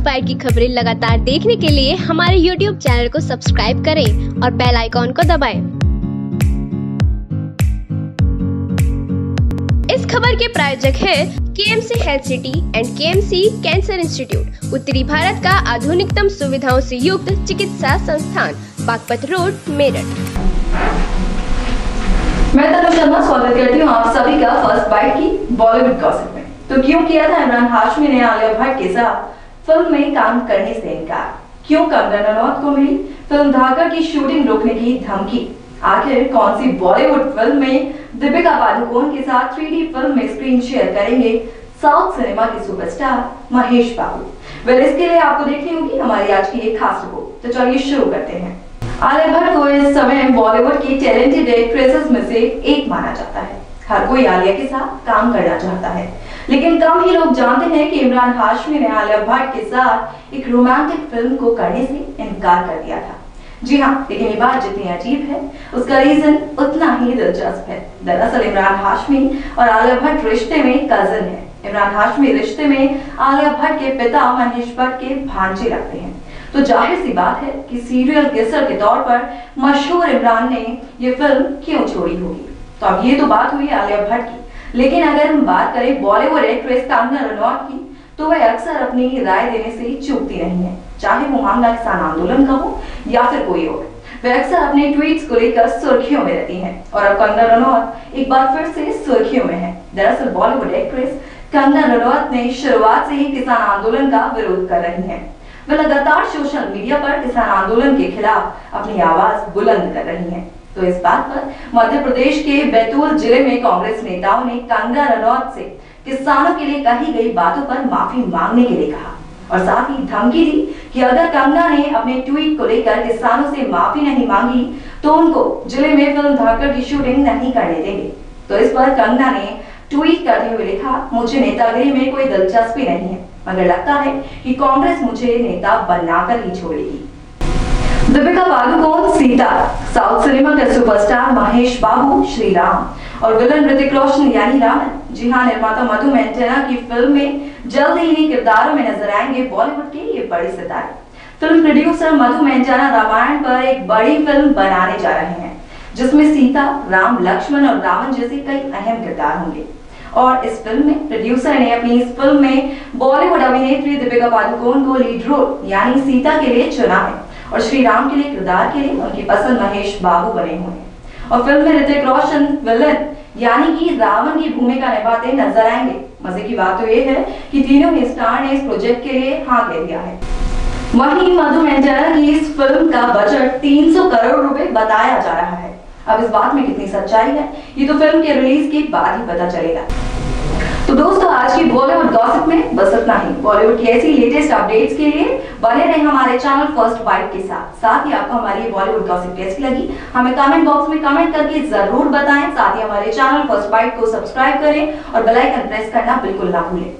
First bite की खबरें लगातार देखने के लिए हमारे यूट्यूब चैनल को सब्सक्राइब करें और बेल आइकॉन को दबाएँ। इस खबर के प्रायोजक है KMC health city and KMC cancer institute, उत्तरी भारत का आधुनिकतम सुविधाओं से युक्त चिकित्सा संस्थान, बागपत रोड, मेरठ। मैं तनु शर्मा, स्वागत करती हूँ आप सभी का फ़र्स्ट बाइट की बॉलीवुड गॉसिप में। तो क्यों किया था इमरान? हाशमी ने आलिया भट्ट के साथ। फ़िल्म में काम करने से इनकार। क्यों कंगना रनौत को मिली? फ़िल्म धागा की शूटिंग रोकने की धमकी। आखिर कौन सी बॉलीवुड फ़िल्म में दीपिका पादुकोण के साथ थ्री फ़िल्म में स्क्रीन शेयर करेंगे? साउथ सिनेमा के सुपरस्टार महेश बाबू। वेल इसके लिए आपको देखनी होगी हमारी आज की एक खास रिपोर्ट तो चलिए शुरू करते हैं। आलिया भट्ट को इस समय बॉलीवुड की टैलेंटेड एक्ट्रेसेस में से एक माना जाता है। हर कोई आलिया के साथ काम करना चाहता है। लेकिन कम ही लोग जानते हैं कि इमरान हाशमी ने आलिया भट्ट के साथ एक रोमांटिक फ़िल्म को करने से इनकार कर दिया था। जी हाँ लेकिन ये बात जितनी अजीब है, उसका रीजन उतना ही दिलचस्प है। दरअसल इमरान हाशमी और आलिया भट्ट रिश्ते में कज़न है। इमरान हाशमी रिश्ते में आलिया भट्ट के पिता महेश भट्ट के भांजे लगते हैं। तो ज़ाहिर सी बात है कि सीरियल किसर के तौर पर मशहूर इमरान ने ये फ़िल्म क्यों छोड़ी होगी? तो अब ये तो बात हुई आलिया भट्ट की। लेकिन अगर हम बात करें बॉलीवुड एक्ट्रेस कंगना रनौत की तो वह अक्सर अपनी राय देने से चूकती नहीं है, चाहे वो मामला किसान आंदोलन का हो या फिर कोई और। वे अक्सर अपने ट्वीट्स को लेकर सुर्खियों में रहती हैं। और अब कंगना रनौत एक बार फिर से सुर्खियों में है। दरअसल बॉलीवुड एक्ट्रेस कंगना रनौत ने शुरुआत से ही किसान आंदोलन का विरोध कर रही है। वे लगातार सोशल मीडिया पर किसान आंदोलन के खिलाफ अपनी आवाज़ बुलंद कर रही हैं। तो इस बात पर मध्य प्रदेश के बैतूल ज़िले में कांग्रेस नेताओं ने कंगना रनौत से किसानों के लिए कही गई बातों पर माफ़ी मांगने के लिए कहा। और साथ ही धमकी दी कि अगर कंगना ने अपने ट्वीट को लेकर किसानों से माफ़ी नहीं मांगी तो उनको ज़िले में फ़िल्म धाकड़ की शूटिंग नहीं करने देंगे। तो इस पर कंगना ने ट्वीट करते हुए लिखा, मुझे नेतागिरी में कोई दिलचस्पी नहीं है, मगर लगता है कि कांग्रेस मुझे नेता बनाकर ही छोड़ेगी। दीपिका पादुकोण सीता साउथ सिनेमा के सुपरस्टार महेश बाबू श्री राम और विलन ऋतिक रोशन, यानी रामन जी हाँ निर्माता मधु मेंटेना की फ़िल्म में जल्द ही इन्हीं किरदारों में नज़र आएँगे बॉलीवुड के ये बड़े सितारे। फ़िल्म प्रोड्यूसर मधु मेंटेना रामायण पर एक बड़ी फ़िल्म बनाने जा रहे हैं, जिसमें सीता, राम, लक्ष्मण और रावण जैसे कई अहम किरदार होंगे। और इस फ़िल्म में प्रोड्यूसर ने अपनी इस फ़िल्म में बॉलीवुड अभिनेत्री दीपिका पादुकोण को लीड रोल यानी सीता के लिए चुना है। और श्री राम के लिए किरदार के लिए उनकी पसंद महेश बाबू बने हुए और फ़िल्म में ऋतिक रोशन, विलन, यानी कि रावण की भूमिका निभाते नज़र आएँगे। मज़े की बात तो ये है कि तीनों ही स्टार ने इस प्रोजेक्ट के लिए हाँ कह दिया है। वहीं मधु मेंटेना की इस फ़िल्म का बजट 300 करोड़ रुपए बताया जा रहा है। अब इस बात में कितनी सच्चाई है, ये तो फ़िल्म के रिलीज़ के बाद ही पता चलेगा। दोस्तों, आज की बॉलीवुड गॉसिप में बस इतना ही। बॉलीवुड की ऐसी लेटेस्ट अपडेट्स के लिए बने रहे हमारे चैनल फ़र्स्ट बाइट के साथ। साथ ही आपको हमारी बॉलीवुड गॉसिप कैसी लगी, हमें कमेंट बॉक्स में कमेंट करके ज़रूर बताएँ। साथ ही हमारे चैनल फ़र्स्ट बाइट को सब्सक्राइब करें और बेलाइकन प्रेस करना बिल्कुल ना भूलें।